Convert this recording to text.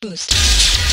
Boost.